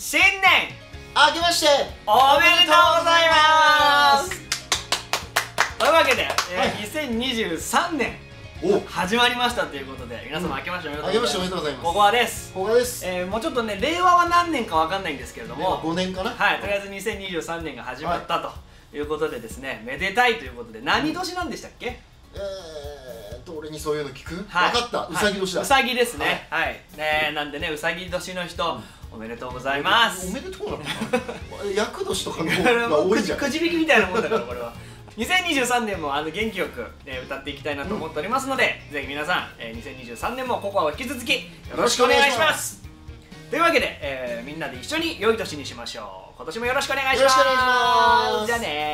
新年明けましておめでとうございます。というわけで、えはい。ー2023年お。始まりましたということで皆様明けましておめでとう明けましておめでとうございます。ここはです、ここです。えーもうちょっとね令和は何年かわかんないんですけれども5年かな？はいとりあえず2023年が始まったということでですねめでたいということで何年なんでしたっけ？えーそういうの聞く、はい。分かった。うさぎ年だ、はいうさぎですね。はい、ねなんでねうさぎ年の人、おめでとうございます。おめでとうなのかな。厄年とかの方が多いじゃん。くじ引きみたいなもんだからこれは。2023年もあの元気よく、えー歌っていきたいなと思っておりますので、ぜひ皆さん、えー2023年もココアを引き続きよろしくお願いします。というわけで、えーみんなで一緒に良い年にしましょう。今年もよろしくお願いします。じゃあねー